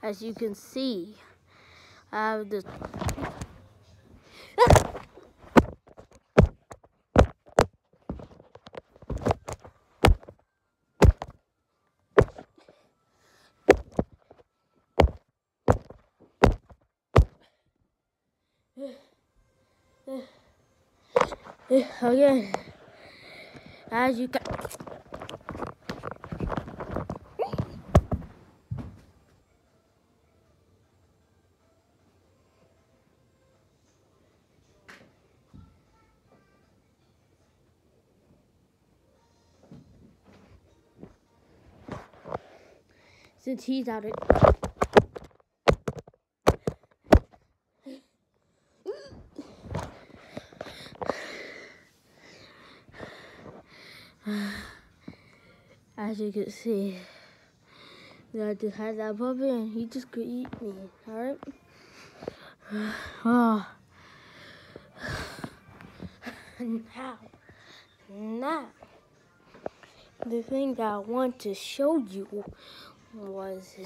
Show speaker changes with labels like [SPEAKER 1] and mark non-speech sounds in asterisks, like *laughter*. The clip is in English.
[SPEAKER 1] As you can see, I have this. *sighs* Okay, as you can. Since he's out of *sighs* As you can see, I just had that puppy and he just could eat me, alright? Oh. *sighs* *sighs* Now, now, the thing that I want to show you was